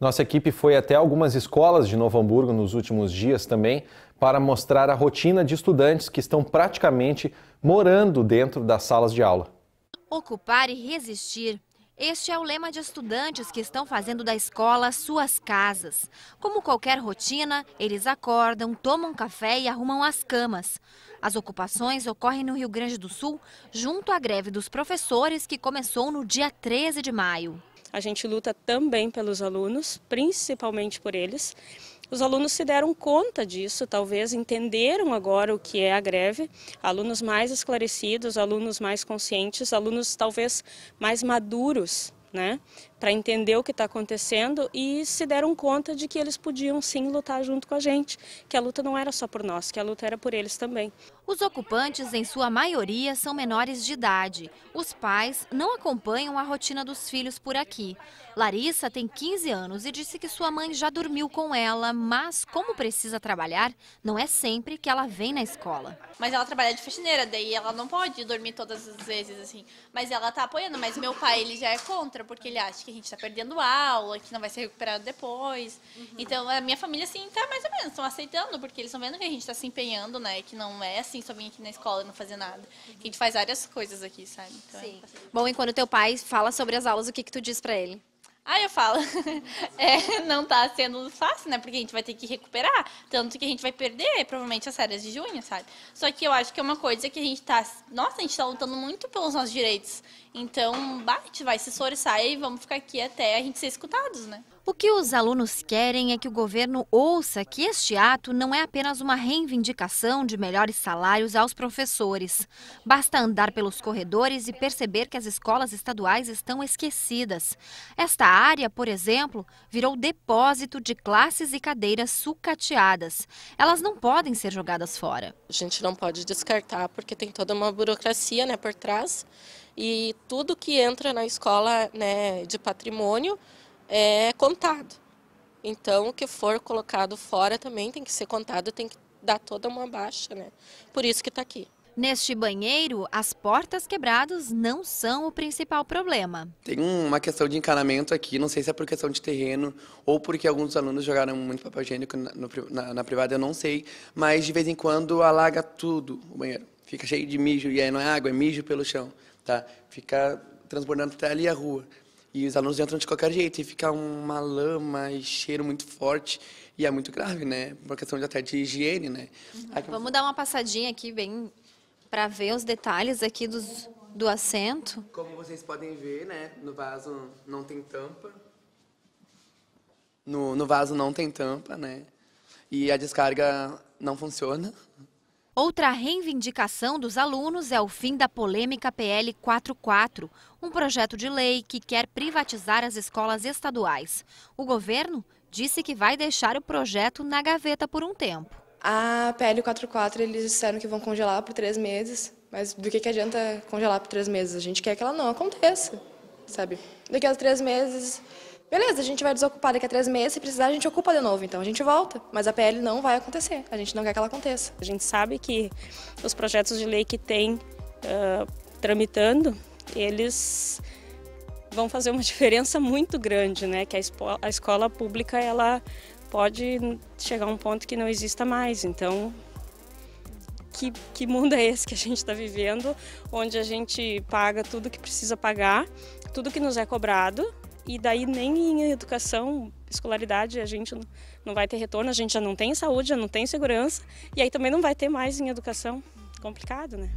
Nossa equipe foi até algumas escolas de Novo Hamburgo nos últimos dias também para mostrar a rotina de estudantes que estão praticamente morando dentro das salas de aula. Ocupar e resistir. Este é o lema de estudantes que estão fazendo da escola suas casas. Como qualquer rotina, eles acordam, tomam café e arrumam as camas. As ocupações ocorrem no Rio Grande do Sul, junto à greve dos professores que começou no dia 13 de maio. A gente luta também pelos alunos, principalmente por eles. Os alunos se deram conta disso, talvez entenderam agora o que é a greve. Alunos mais esclarecidos, alunos mais conscientes, alunos talvez mais maduros né, para entender o que está acontecendo e se deram conta de que eles podiam sim lutar junto com a gente, que a luta não era só por nós, que a luta era por eles também. Os ocupantes, em sua maioria, são menores de idade. Os pais não acompanham a rotina dos filhos por aqui. Larissa tem 15 anos e disse que sua mãe já dormiu com ela, mas como precisa trabalhar, não é sempre que ela vem na escola. Mas ela trabalha de faxineira, daí ela não pode dormir todas as vezes assim. Mas ela tá apoiando, mas meu pai ele já é contra, porque ele acha que a gente tá perdendo aula, que não vai ser recuperado depois. Uhum. Então a minha família assim tá mais ou menos, estão aceitando, porque eles estão vendo que a gente tá se empenhando, né, que não é assim só vir aqui na escola e não fazer nada. Uhum. Que a gente faz várias coisas aqui, sabe? Então, Sim. É Bom, e quando teu pai fala sobre as aulas, o que que tu diz para ele? Aí eu falo, é, não tá sendo fácil, né? Porque a gente vai ter que recuperar. Tanto que a gente vai perder, provavelmente, as férias de junho, sabe? Só que eu acho que é uma coisa que a gente tá. Nossa, a gente tá lutando muito pelos nossos direitos. Então, bate, vai se esforçar e vamos ficar aqui até a gente ser escutados, né? O que os alunos querem é que o governo ouça que este ato não é apenas uma reivindicação de melhores salários aos professores. Basta andar pelos corredores e perceber que as escolas estaduais estão esquecidas. Esta área, por exemplo, virou depósito de classes e cadeiras sucateadas. Elas não podem ser jogadas fora. A gente não pode descartar porque tem toda uma burocracia né, por trás e tudo que entra na escola né, de patrimônio é contado. Então, o que for colocado fora também tem que ser contado, tem que dar toda uma baixa, né? Por isso que está aqui. Neste banheiro, as portas quebradas não são o principal problema. Tem uma questão de encanamento aqui, não sei se é por questão de terreno ou porque alguns alunos jogaram muito papel higiênico na, na, na privada, eu não sei. Mas de vez em quando alaga tudo o banheiro. Fica cheio de mijo, e aí não é água, é mijo pelo chão. Tá? Fica transbordando até ali a rua. E os alunos entram de qualquer jeito e fica uma lama e cheiro muito forte. E é muito grave, né? Por questão de até de higiene, né? Uhum. Vamos dar uma passadinha aqui bem para ver os detalhes aqui dos, do assento. Como vocês podem ver, né? No vaso não tem tampa. No, no vaso não tem tampa, né? E a descarga não funciona. Outra reivindicação dos alunos é o fim da polêmica PL 44, um projeto de lei que quer privatizar as escolas estaduais. O governo disse que vai deixar o projeto na gaveta por um tempo. A PL 44 eles disseram que vão congelar por três meses, mas do que, que adianta congelar por três meses? A gente quer que ela não aconteça, sabe? Daqui a três meses Beleza, a gente vai desocupar daqui a três meses, se precisar a gente ocupa de novo, então a gente volta. Mas a PL não vai acontecer, a gente não quer que ela aconteça. A gente sabe que os projetos de lei que tem uh, tramitando, eles vão fazer uma diferença muito grande, né? Que a, a escola pública, ela pode chegar a um ponto que não exista mais, então que, que, mundo é esse que a gente está vivendo, onde a gente paga tudo que precisa pagar, tudo que nos é cobrado, e daí nem em educação, escolaridade, a gente não vai ter retorno, a gente já não tem saúde, já não tem segurança, e aí também não vai ter mais em educação. Complicado, né?